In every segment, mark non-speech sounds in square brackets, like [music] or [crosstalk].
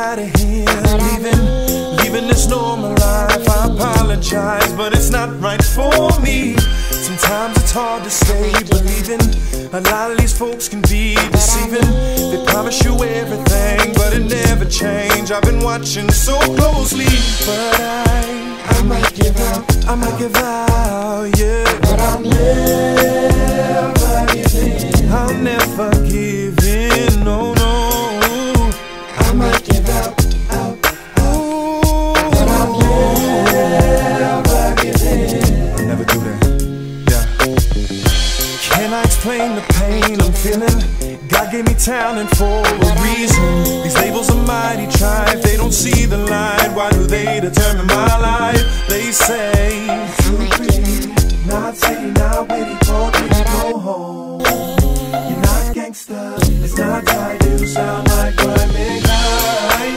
leaving, leaving this normal life. I apologize, but it's not right for me. Sometimes it's hard to stay believing. A lot of these folks can be deceiving. They promise you everything, but it never change. I've been watching so closely, but I, I might give out. I might give out, yeah. But I'll never give in. I'll never give in, no, I'm feeling? God gave me talent for a reason. These labels are mighty try. If they don't see the light, why do they determine my life? They say, pretty, not city, not witty, poetry, go home. You're not gangsta, it's not tight, you sound like crime big high.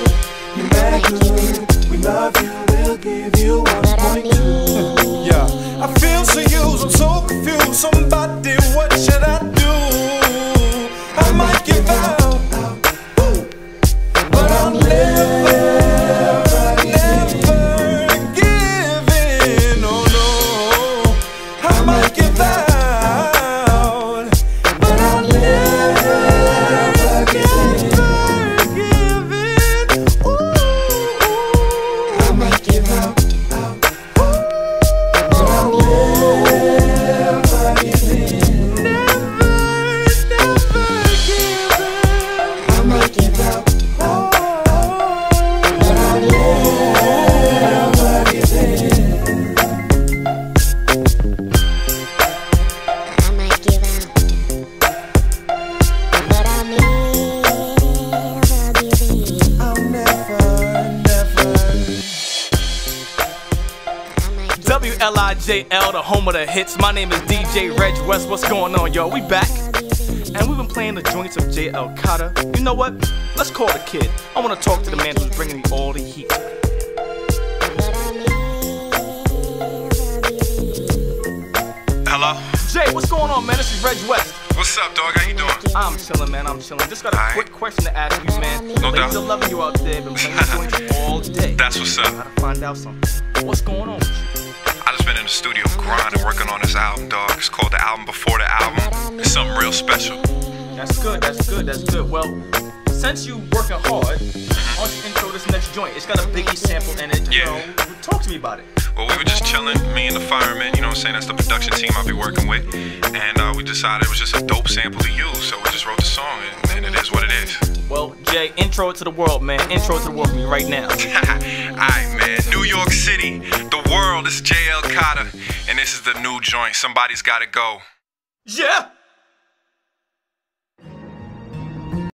You're mad good, we love you, we'll give you 1.2. Yeah, I feel so used, I'm so confused. Somebody, WLIJL, the home of the hits. My name is DJ Reg West. What's going on, yo? We back. And we've been playing the joints of JL Cotter. You know what? Let's call the kid. I want to talk to the man who's bringing me all the heat. I'll never give in. Hello? Jay, what's going on, man? This is Reg West. What's up, dog? How you doing? I'm chilling, man. I'm chilling. Just got a Aight. quick question to ask you, man. No Ladies doubt. are loving you out there. Been playing joints all day. [laughs] That's what's up. I Gotta find out something. What's going on? I just been in the studio grinding, working on this album, dog. It's called the album before the album. It's something real special. That's good. That's good. That's good. Well, since you working hard, joint? It's got a Biggie sample in it. You Yeah. know, talk to me about it. Well, we were just chilling, me and the fireman, you know what I'm saying? That's the production team I'll be working with. And uh, we decided it was just a dope sample to use, so we just wrote the song, and, and it is what it is. Well, Jay, intro to the world, man. Intro it to the world for me right now. [laughs] Alright, man. New York City, the world, is JL Cotter, and this is the new joint. Somebody's gotta go. Yeah.